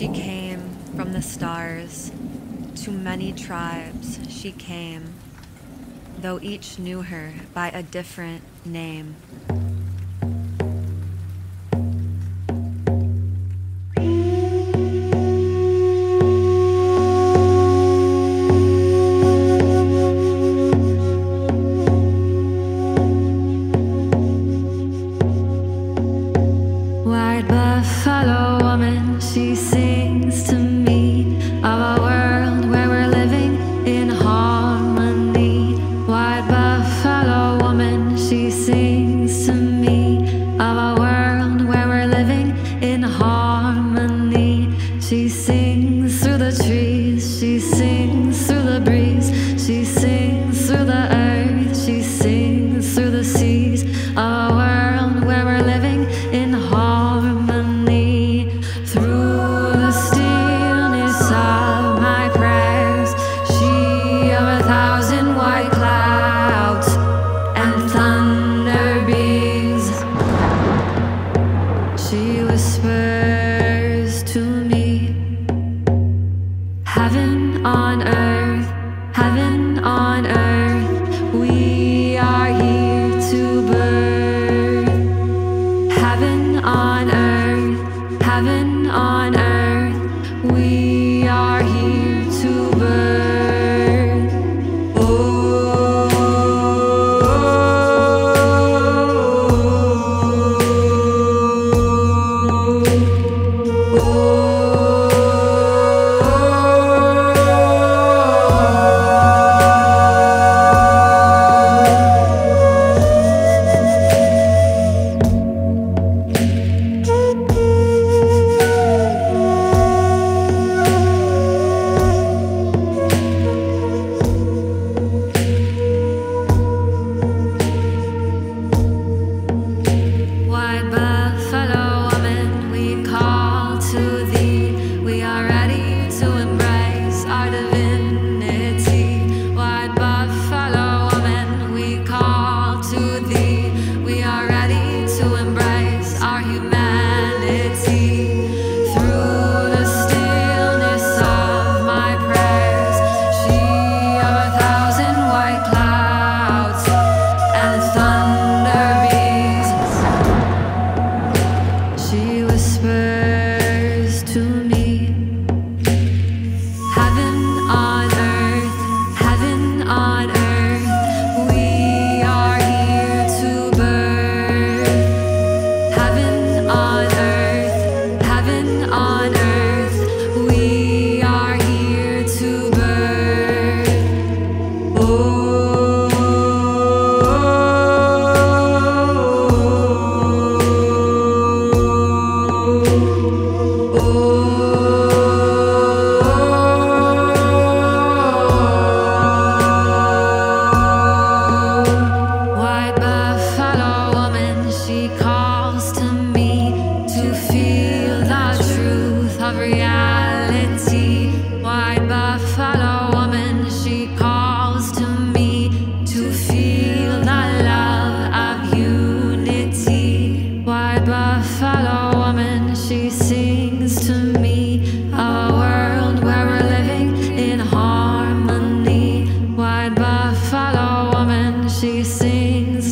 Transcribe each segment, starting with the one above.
She came from the stars. To many tribes she came, though each knew her by a different name. White buffalo. see. Heaven on earth, heaven on earth, we are here to birth. Heaven on earth, heaven on earth.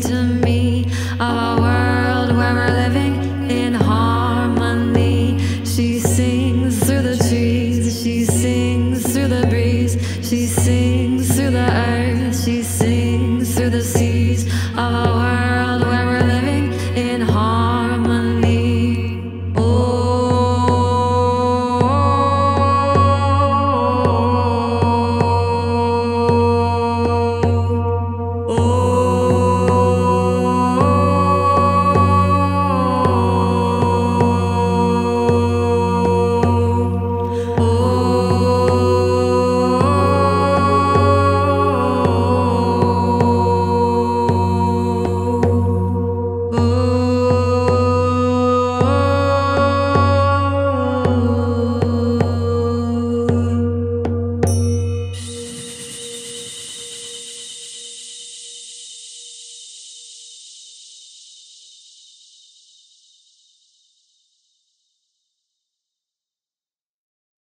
to me. Our